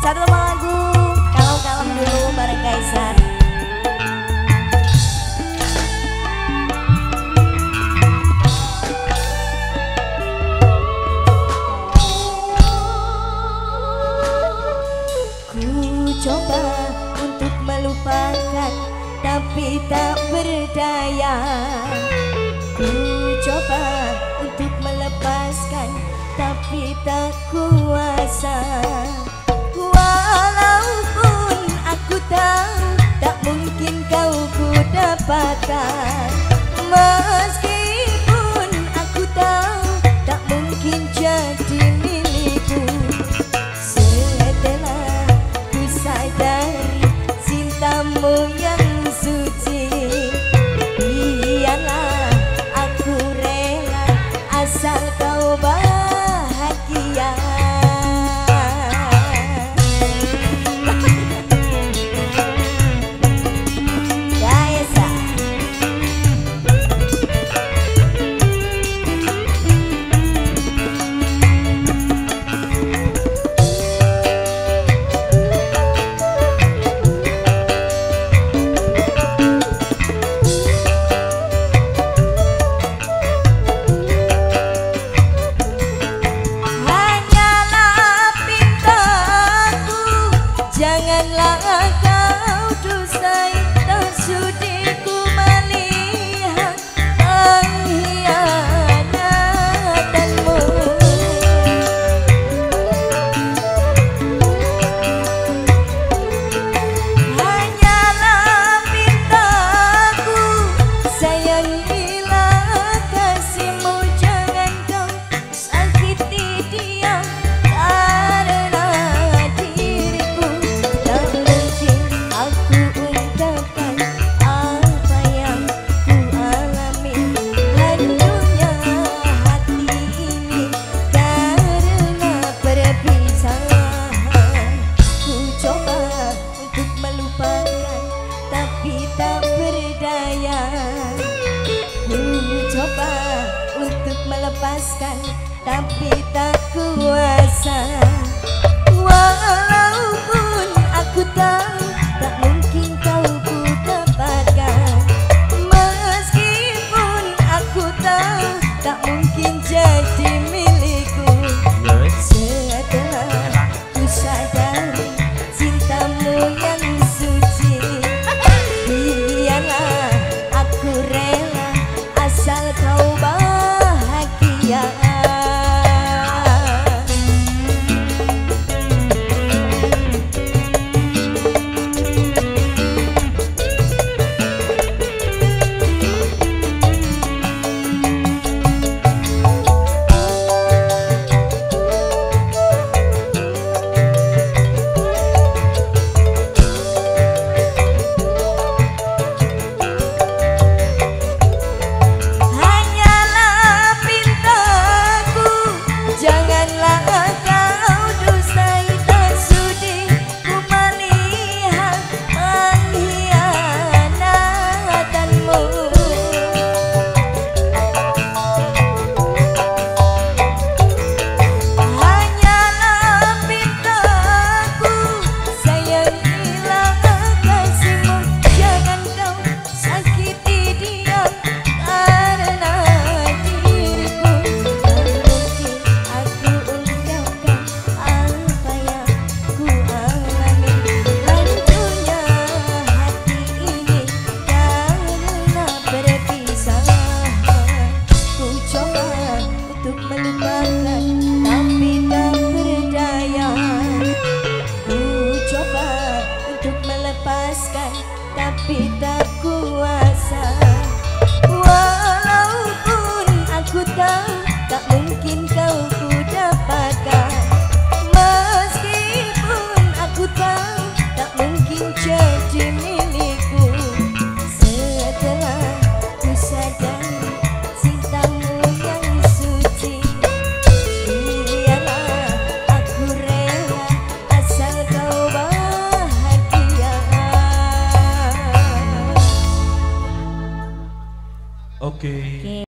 Satu lagu Kalem-kalem dulu bareng Kaisar. Ku coba untuk melupakan Tapi tak berdaya. Ku coba untuk melepaskan Tapi tak kuasa Meskipun aku tahu tak mungkin jadi milikku Setelah ku sadari cintamu yang suci Biarlah aku rela asalkan janganlah kau lepaskan tapi tak kuasa. Walaupun aku tahu tak mungkin kau